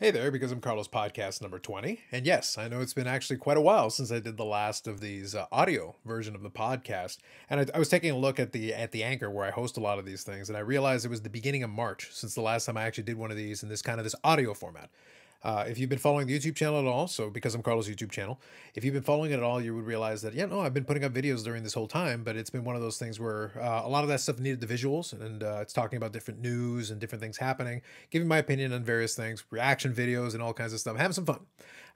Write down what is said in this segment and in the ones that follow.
Hey there, because I'm Carlos podcast number 20. And yes, I know it's been actually quite a while since I did the last of these uh, audio version of the podcast. And I, I, was taking a look at the at the anchor where I host a lot of these things and I realized it was the beginning of March since the last time I actually did one of these in this kind of this audio format. Uh, if you've been following the YouTube channel at all, so because I'm Carlos' YouTube channel, if you've been following it at all, you would realize that, yeah, no, I've been putting up videos during this whole time, but it's been one of those things where uh, a lot of that stuff needed the visuals, and uh, it's talking about different news and different things happening, giving my opinion on various things, reaction videos, and all kinds of stuff, having some fun.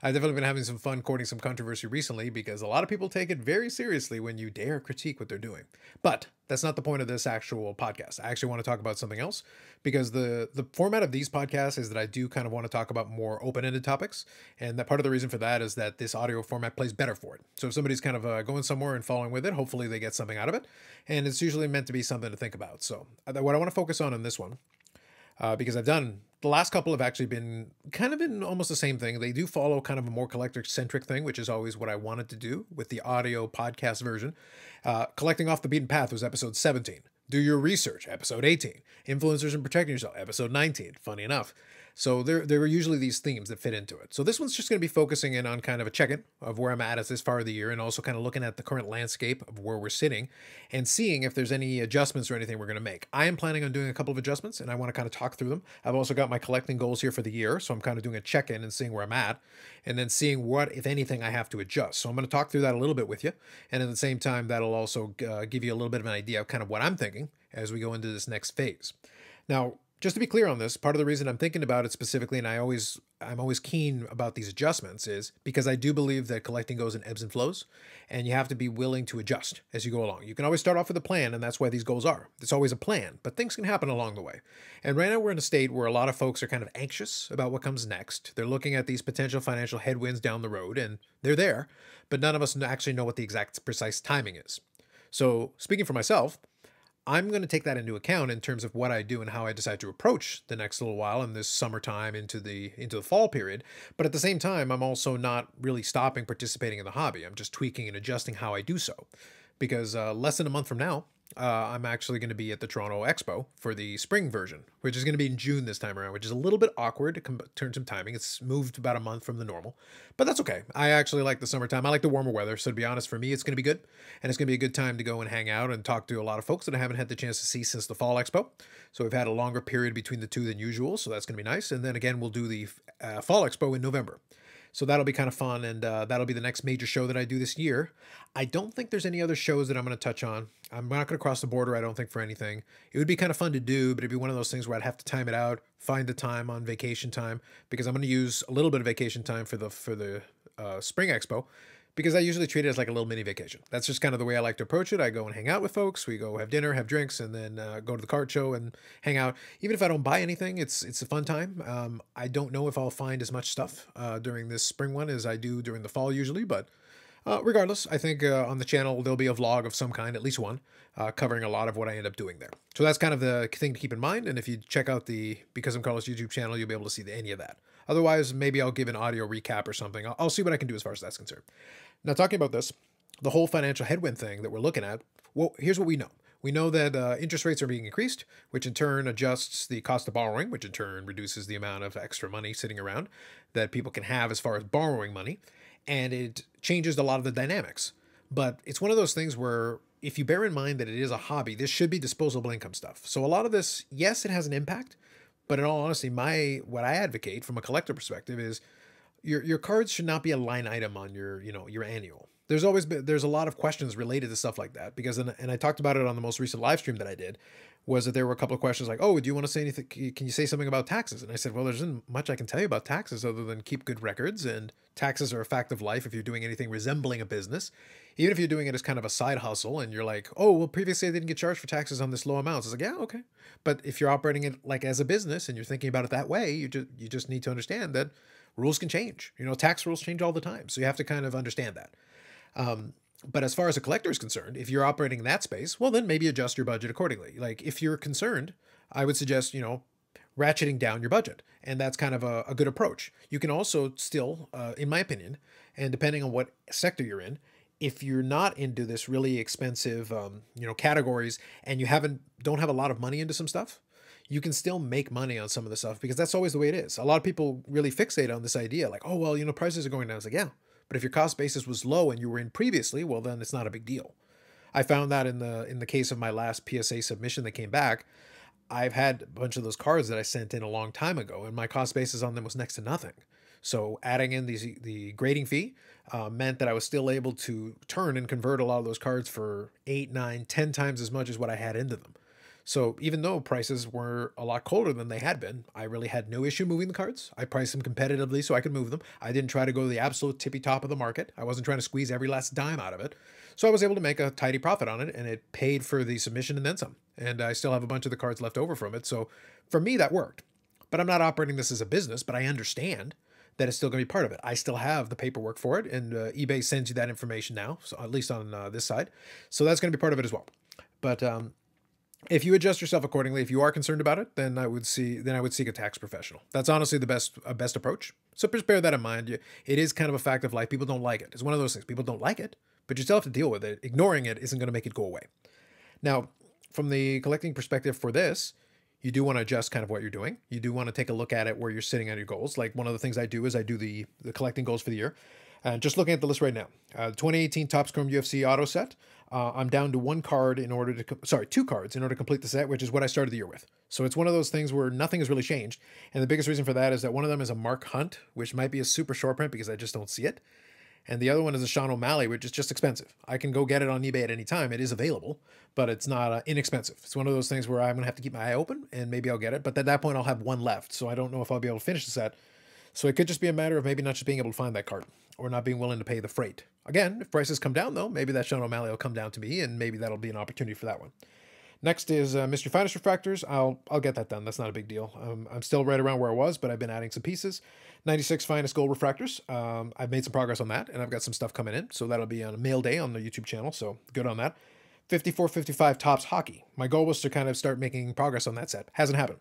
I've definitely been having some fun courting some controversy recently because a lot of people take it very seriously when you dare critique what they're doing. But that's not the point of this actual podcast. I actually want to talk about something else because the the format of these podcasts is that I do kind of want to talk about more open-ended topics, and that part of the reason for that is that this audio format plays better for it. So if somebody's kind of uh, going somewhere and following with it, hopefully they get something out of it, and it's usually meant to be something to think about. So uh, what I want to focus on in this one uh, because I've done the last couple have actually been kind of been almost the same thing. They do follow kind of a more collector centric thing, which is always what I wanted to do with the audio podcast version. Uh, collecting off the beaten path was episode 17. Do your research, episode 18. Influencers and protecting yourself, episode 19. Funny enough. So there, there are usually these themes that fit into it. So this one's just going to be focusing in on kind of a check-in of where I'm at at this far of the year, and also kind of looking at the current landscape of where we're sitting, and seeing if there's any adjustments or anything we're going to make. I am planning on doing a couple of adjustments, and I want to kind of talk through them. I've also got my collecting goals here for the year, so I'm kind of doing a check-in and seeing where I'm at, and then seeing what, if anything, I have to adjust. So I'm going to talk through that a little bit with you, and at the same time, that'll also uh, give you a little bit of an idea of kind of what I'm thinking as we go into this next phase. Now, just to be clear on this, part of the reason I'm thinking about it specifically, and I always I'm always keen about these adjustments, is because I do believe that collecting goes in ebbs and flows, and you have to be willing to adjust as you go along. You can always start off with a plan, and that's why these goals are. It's always a plan, but things can happen along the way. And right now we're in a state where a lot of folks are kind of anxious about what comes next. They're looking at these potential financial headwinds down the road, and they're there, but none of us actually know what the exact precise timing is. So, speaking for myself, I'm going to take that into account in terms of what I do and how I decide to approach the next little while in this summertime into the into the fall period. But at the same time, I'm also not really stopping participating in the hobby. I'm just tweaking and adjusting how I do so. Because uh, less than a month from now, uh, I'm actually going to be at the Toronto Expo for the spring version, which is going to be in June this time around, which is a little bit awkward to turn some timing. It's moved about a month from the normal, but that's okay. I actually like the summertime. I like the warmer weather. So to be honest, for me, it's going to be good. And it's going to be a good time to go and hang out and talk to a lot of folks that I haven't had the chance to see since the Fall Expo. So we've had a longer period between the two than usual. So that's going to be nice. And then again, we'll do the uh, Fall Expo in November. So that'll be kind of fun, and uh, that'll be the next major show that I do this year. I don't think there's any other shows that I'm going to touch on. I'm not going to cross the border, I don't think, for anything. It would be kind of fun to do, but it'd be one of those things where I'd have to time it out, find the time on vacation time, because I'm going to use a little bit of vacation time for the for the uh, Spring Expo because I usually treat it as like a little mini vacation. That's just kind of the way I like to approach it. I go and hang out with folks. We go have dinner, have drinks, and then uh, go to the card show and hang out. Even if I don't buy anything, it's it's a fun time. Um, I don't know if I'll find as much stuff uh, during this spring one as I do during the fall usually, but uh, regardless, I think uh, on the channel there'll be a vlog of some kind, at least one, uh, covering a lot of what I end up doing there. So that's kind of the thing to keep in mind. And if you check out the Because I'm Carlos YouTube channel, you'll be able to see the, any of that. Otherwise, maybe I'll give an audio recap or something. I'll, I'll see what I can do as far as that's concerned. Now, talking about this, the whole financial headwind thing that we're looking at, well, here's what we know. We know that uh, interest rates are being increased, which in turn adjusts the cost of borrowing, which in turn reduces the amount of extra money sitting around that people can have as far as borrowing money. And it changes a lot of the dynamics. But it's one of those things where if you bear in mind that it is a hobby, this should be disposable income stuff. So a lot of this, yes, it has an impact, but in all honesty, my what I advocate from a collector perspective is your your cards should not be a line item on your you know your annual. There's always been there's a lot of questions related to stuff like that because and, and I talked about it on the most recent live stream that I did was that there were a couple of questions like oh do you want to say anything can you say something about taxes and I said well there isn't much I can tell you about taxes other than keep good records and taxes are a fact of life if you're doing anything resembling a business even if you're doing it as kind of a side hustle and you're like, oh, well, previously I didn't get charged for taxes on this low amount. It's like, yeah, okay. But if you're operating it like as a business and you're thinking about it that way, you just you just need to understand that rules can change. You know, tax rules change all the time. So you have to kind of understand that. Um, but as far as a collector is concerned, if you're operating in that space, well, then maybe adjust your budget accordingly. Like if you're concerned, I would suggest, you know, ratcheting down your budget. And that's kind of a, a good approach. You can also still, uh, in my opinion, and depending on what sector you're in, if you're not into this really expensive um, you know categories and you haven't don't have a lot of money into some stuff you can still make money on some of the stuff because that's always the way it is. A lot of people really fixate on this idea like, oh, well, you know, prices are going down. It's like, yeah, but if your cost basis was low and you were in previously, well, then it's not a big deal. I found that in the in the case of my last PSA submission that came back, I've had a bunch of those cards that I sent in a long time ago, and my cost basis on them was next to nothing. So adding in these the grading fee uh, meant that I was still able to turn and convert a lot of those cards for eight, nine, ten times as much as what I had into them. So even though prices were a lot colder than they had been, I really had no issue moving the cards. I priced them competitively so I could move them. I didn't try to go to the absolute tippy top of the market. I wasn't trying to squeeze every last dime out of it. So I was able to make a tidy profit on it and it paid for the submission and then some. And I still have a bunch of the cards left over from it. So for me, that worked. But I'm not operating this as a business, but I understand that it's still going to be part of it. I still have the paperwork for it, and uh, eBay sends you that information now, so at least on uh, this side. So that's going to be part of it as well. But um, if you adjust yourself accordingly, if you are concerned about it, then I would see then I would seek a tax professional. That's honestly the best uh, best approach. So just bear that in mind. It is kind of a fact of life. People don't like it. It's one of those things. People don't like it, but you still have to deal with it. Ignoring it isn't going to make it go away. Now, from the collecting perspective for this, you do want to adjust kind of what you're doing. You do want to take a look at it where you're sitting on your goals. Like one of the things I do is I do the the collecting goals for the year. And just looking at the list right now, uh, 2018 Topps Chrome UFC auto set. Uh, I'm down to one card in order to, sorry, two cards in order to complete the set, which is what I started the year with. So it's one of those things where nothing has really changed. And the biggest reason for that is that one of them is a Mark Hunt, which might be a super short print because I just don't see it. And the other one is a Sean O'Malley, which is just expensive. I can go get it on eBay at any time. It is available, but it's not uh, inexpensive. It's one of those things where I'm going to have to keep my eye open and maybe I'll get it. But at that point, I'll have one left. So I don't know if I'll be able to finish the set. So it could just be a matter of maybe not just being able to find that card or not being willing to pay the freight. Again, if prices come down though, maybe that Sean O'Malley will come down to me and maybe that'll be an opportunity for that one. Next is uh, Mystery Finest Refractors. I'll I'll get that done. That's not a big deal. Um, I'm still right around where I was, but I've been adding some pieces. 96 Finest Gold Refractors. Um, I've made some progress on that, and I've got some stuff coming in. So that'll be on a mail day on the YouTube channel. So good on that. 54 55 Topps Hockey. My goal was to kind of start making progress on that set. Hasn't happened.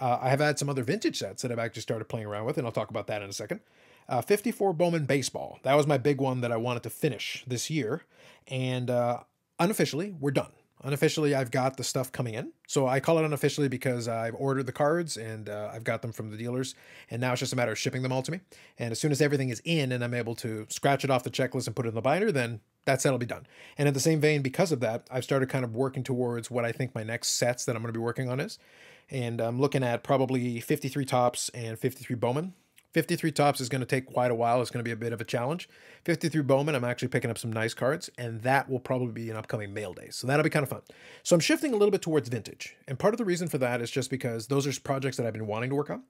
Uh, I have had some other vintage sets that I've actually started playing around with, and I'll talk about that in a second. Uh, 54 Bowman Baseball. That was my big one that I wanted to finish this year. And uh, unofficially, we're done. Unofficially, I've got the stuff coming in. So I call it unofficially because I've ordered the cards and uh, I've got them from the dealers. And now it's just a matter of shipping them all to me. And as soon as everything is in and I'm able to scratch it off the checklist and put it in the binder, then that set will be done. And in the same vein, because of that, I've started kind of working towards what I think my next sets that I'm going to be working on is and I'm looking at probably 53 Topps and 53 Bowman. 53 Topps is going to take quite a while. It's going to be a bit of a challenge. 53 Bowman, I'm actually picking up some nice cards, and that will probably be an upcoming mail day. So that'll be kind of fun. So I'm shifting a little bit towards vintage. And part of the reason for that is just because those are projects that I've been wanting to work on.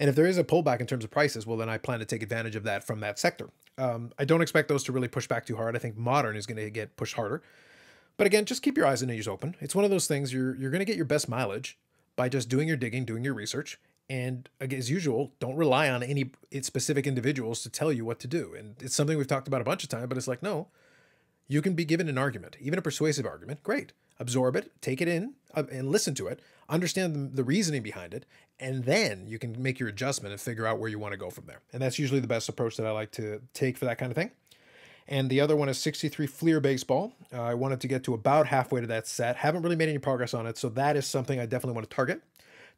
And if there is a pullback in terms of prices, well, then I plan to take advantage of that from that sector. Um, I don't expect those to really push back too hard. I think modern is going to get pushed harder. But again, just keep your eyes and ears open. It's one of those things you're you're going to get your best mileage by just doing your digging, doing your research, and as usual, don't rely on any specific individuals to tell you what to do. And it's something we've talked about a bunch of times, but it's like, no, you can be given an argument, even a persuasive argument. Great. Absorb it, take it in, uh, and listen to it, understand the reasoning behind it, and then you can make your adjustment and figure out where you want to go from there. And that's usually the best approach that I like to take for that kind of thing. And the other one is 63 Fleer Baseball. Uh, I wanted to get to about halfway to that set. Haven't really made any progress on it, so that is something I definitely want to target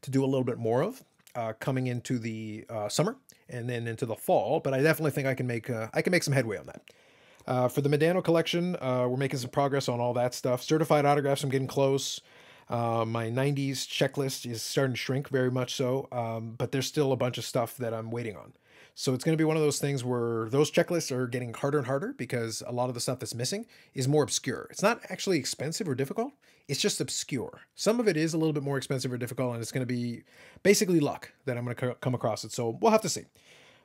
to do a little bit more of uh, coming into the uh, summer and then into the fall. But I definitely think I can make uh, I can make some headway on that. Uh, for the Modano collection, uh, we're making some progress on all that stuff. Certified autographs, I'm getting close. Uh, my 90s checklist is starting to shrink very much so, um, but there's still a bunch of stuff that I'm waiting on. So it's going to be one of those things where those checklists are getting harder and harder because a lot of the stuff that's missing is more obscure. It's not actually expensive or difficult, it's just obscure. Some of it is a little bit more expensive or difficult, and it's going to be basically luck that I'm going to come across it. So we'll have to see.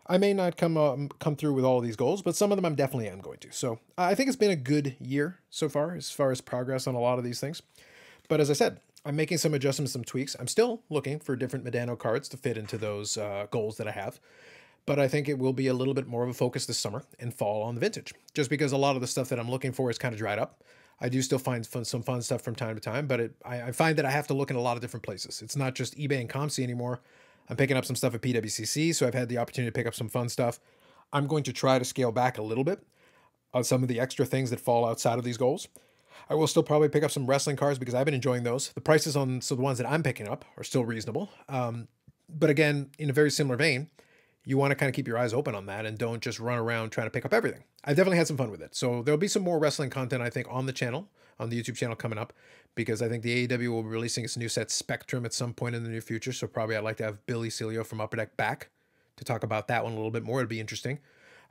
I may not come um, come through with all of these goals, but some of them I'm definitely am going to. So I think it's been a good year so far as far as progress on a lot of these things. But as I said, I'm making some adjustments, some tweaks. I'm still looking for different Modano cards to fit into those uh, goals that I have but I think it will be a little bit more of a focus this summer and fall on the vintage, just because a lot of the stuff that I'm looking for is kind of dried up. I do still find fun, some fun stuff from time to time, but it, I, I, find that I have to look in a lot of different places. It's not just eBay and COMC anymore. I'm picking up some stuff at PWCC, so I've had the opportunity to pick up some fun stuff. I'm going to try to scale back a little bit on some of the extra things that fall outside of these goals. I will still probably pick up some wrestling cards because I've been enjoying those. The prices on so the ones that I'm picking up are still reasonable. Um, but again, in a very similar vein, you want to kind of keep your eyes open on that and don't just run around trying to pick up everything. I've definitely had some fun with it. So there'll be some more wrestling content, I think, on the channel, on the YouTube channel coming up, because I think the AEW will be releasing its new set Spectrum at some point in the near future. So probably I'd like to have Billy Celio from Upper Deck back to talk about that one a little bit more. It'd be interesting.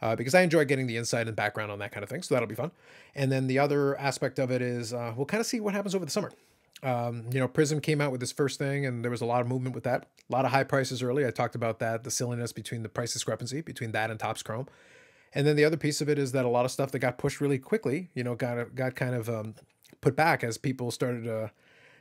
Uh, because I enjoy getting the insight and background on that kind of thing. So that'll be fun. And then the other aspect of it is uh, we'll kind of see what happens over the summer. Um, you know, Prizm came out with this first thing, and there was a lot of movement with that. A lot of high prices early. I talked about that, the silliness between the price discrepancy between that and Topps Chrome. And then the other piece of it is that a lot of stuff that got pushed really quickly, you know, got got kind of um, put back as people started, uh,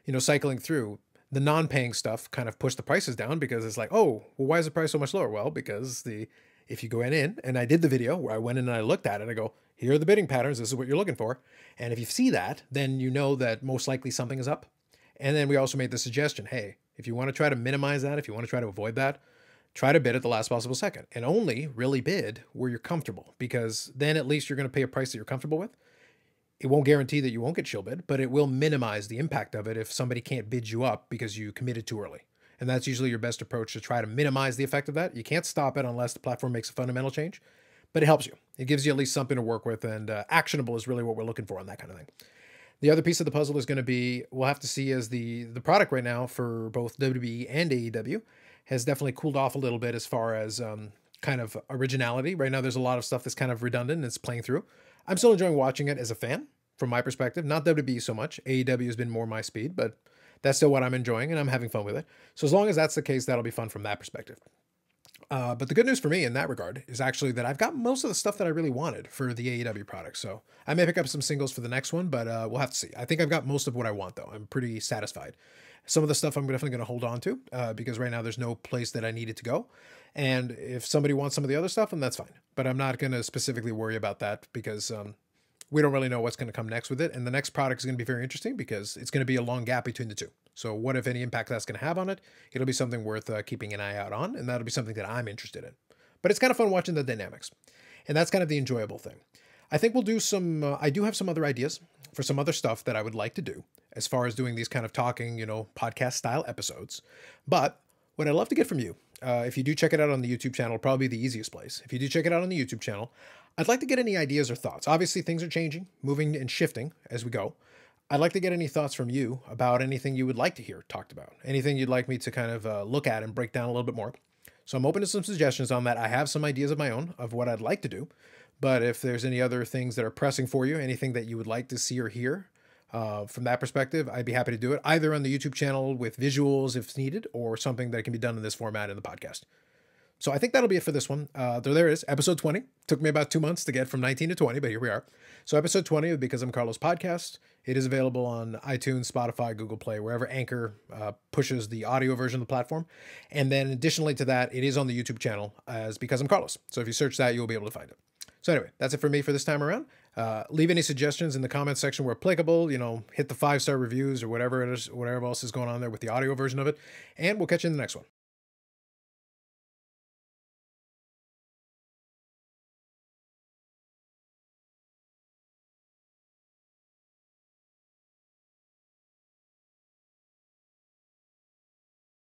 you know, cycling through. The non-paying stuff kind of pushed the prices down because it's like, oh, well, why is the price so much lower? Well, because the if you go in, and I did the video where I went in and I looked at it, I go, here are the bidding patterns. This is what you're looking for. And if you see that, then you know that most likely something is up. And then we also made the suggestion hey, if you want to try to minimize that, if you want to try to avoid that, try to bid at the last possible second and only really bid where you're comfortable because then at least you're going to pay a price that you're comfortable with. It won't guarantee that you won't get shill bid, but it will minimize the impact of it if somebody can't bid you up because you committed too early. And that's usually your best approach to try to minimize the effect of that. You can't stop it unless the platform makes a fundamental change, but it helps you. It gives you at least something to work with, and uh, actionable is really what we're looking for on that kind of thing. The other piece of the puzzle is going to be we'll have to see as the the product right now for both WWE and AEW has definitely cooled off a little bit as far as um, kind of originality. Right now, there's a lot of stuff that's kind of redundant and it's playing through. I'm still enjoying watching it as a fan from my perspective. Not WWE so much. AEW has been more my speed, but that's still what I'm enjoying and I'm having fun with it. So as long as that's the case, that'll be fun from that perspective. Uh, but the good news for me in that regard is actually that I've got most of the stuff that I really wanted for the AEW product. So I may pick up some singles for the next one, but uh, we'll have to see. I think I've got most of what I want, though. I'm pretty satisfied. Some of the stuff I'm definitely going to hold on to uh, because right now there's no place that I needed to go. And if somebody wants some of the other stuff, then that's fine. But I'm not going to specifically worry about that because um, we don't really know what's going to come next with it. And the next product is going to be very interesting because it's going to be a long gap between the two. So, what if any impact that's going to have on it? It'll be something worth uh, keeping an eye out on, and that'll be something that I'm interested in. But it's kind of fun watching the dynamics, and that's kind of the enjoyable thing. I think we'll do some. Uh, I do have some other ideas for some other stuff that I would like to do as far as doing these kind of talking, you know, podcast style episodes. But what I'd love to get from you, uh, if you do check it out on the YouTube channel, probably the easiest place. If you do check it out on the YouTube channel, I'd like to get any ideas or thoughts. Obviously, things are changing, moving and shifting as we go. I'd like to get any thoughts from you about anything you would like to hear talked about, anything you'd like me to kind of uh, look at and break down a little bit more. So I'm open to some suggestions on that. I have some ideas of my own of what I'd like to do, but if there's any other things that are pressing for you, anything that you would like to see or hear uh, from that perspective, I'd be happy to do it either on the YouTube channel with visuals if needed, or something that can be done in this format in the podcast. So I think that'll be it for this one. Uh, there, there is episode 20. Took me about two months to get from 19 to 20, but here we are. So episode 20 of Because I'm Carlos podcast. It is available on iTunes, Spotify, Google Play, wherever Anchor uh, pushes the audio version of the platform. And then additionally to that, it is on the YouTube channel as Because I'm Carlos. So if you search that, you'll be able to find it. So anyway, that's it for me for this time around. Uh, leave any suggestions in the comments section where applicable. You know, hit the five star reviews or whatever it is, whatever else is going on there with the audio version of it. And we'll catch you in the next one.